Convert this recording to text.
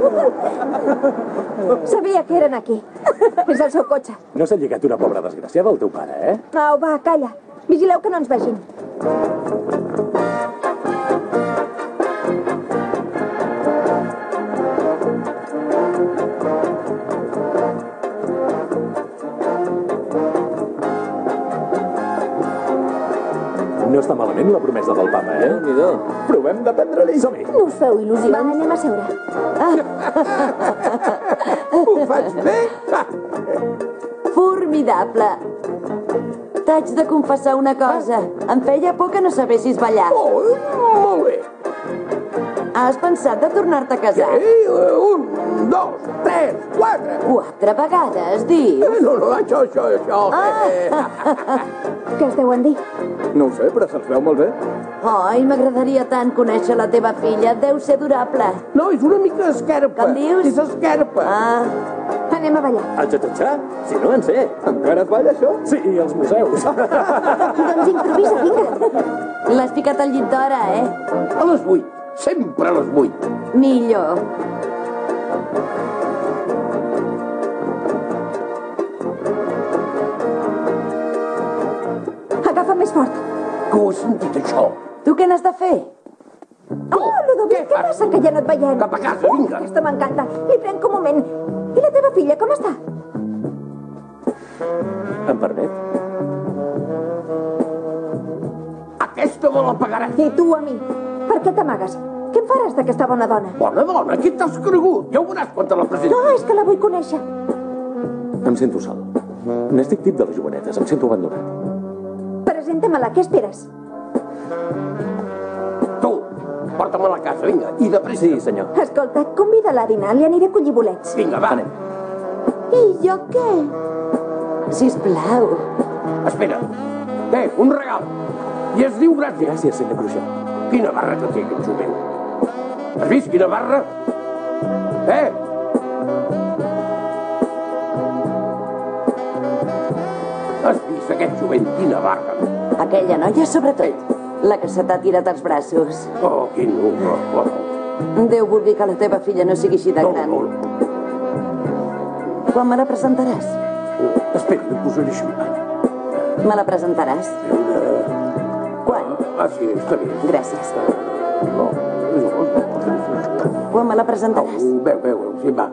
Sabia que eren aquí. És el seu cotxe. No s'ha lligat una pobra desgraciada al teu pare, eh? Au, va, calla. Vigileu que no ens vegin. Està malament la promesa del papa, eh? Déu-n'hi-do. Provem de prendre-li. Som-hi. No us feu il·lusions? Va, anem a seure. Ho faig bé? Formidable. T'haig de confessar una cosa. Em feia por que no sabessis ballar. Oh. Has pensat de tornar-te a casar? Eh, un, dos, tres, quatre. Quatre vegades, dius? Eh, no, no, això, això, això. Eh, Què es deuen dir? No ho sé, però se'ls veu molt bé. Ai, m'agradaria tant conèixer la teva filla. Deu ser durable. no, és una mica esquerpa. Com dius? És esquerpa. Ah, Anem a ballar. A xa-xa-xa? Si no en sé. Encara et balla, això? Sí, i els museus. Doncs improvisa, vinga. l'has ficat al llit d'hora, eh? A les vuit. Sempre a les vuit. Millor. Agafa més fort. Que ho he sentit, això. Tu què n'has de fer? Oh, Ludovic, què passa que ja no et veiem? Cap a casa, vinga. Aquesta m'encanta. Li prenc un moment. I la teva filla, com està? Em permet? Aquesta me la pagaràs. I tu a mi. Per què t'amagues? Faràs d'aquesta bona dona? Bona dona, qui t'has cregut? Ja ho veuràs quan te la presenti. No, és que la vull conèixer. Em sento sol. N'estic tip de les jovenetes, em sento abandonat. Presenta-me-la, què esperes? Tu, porta-me a la casa, vinga, i de pressa. Sí, senyor. Escolta, convida-la a dinar, li aniré a collir bolets. Vinga, va. Anem. I jo què? Sisplau. Espera. Què? Un regal. I es diu gràcies. Gràcies, senyor Bruixó. Quina barra que té aquest jovent. Has vist quina barra? Eh? Has vist aquest jovent? Quina barra. Aquella noia, sobretot. La que se t'ha tirat als braços. Oh, quin horror. Oh, Déu vulgui que la teva filla no sigui així de no, gran. no, no. Quan me la presentaràs? Espera, que posaré xampany. Me la presentaràs? Quan? Ah, sí, està bé. Gràcies. No. Quan me la presentaràs? Veu, veu, veu, sí, va.